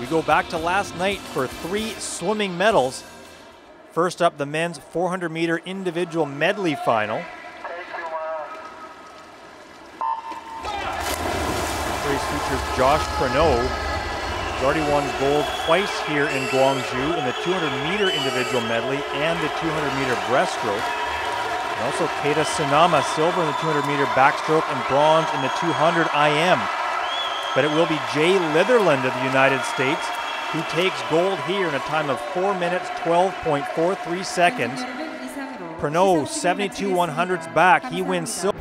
We go back to last night for three swimming medals. First up, the men's 400 meter individual medley final. Race features Josh Prenot. He's already won gold twice here in Gwangju in the 200 meter individual medley and the 200 meter breaststroke. And also Keita Sunama, silver in the 200 meter backstroke and bronze in the 200 IM but it will be Jay Litherland of the United States who takes gold here in a time of 4 minutes 12.43 seconds. Prenot 72 100s back. He wins silver.